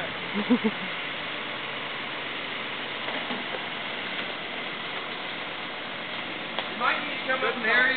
Okay. Mike, you come up there.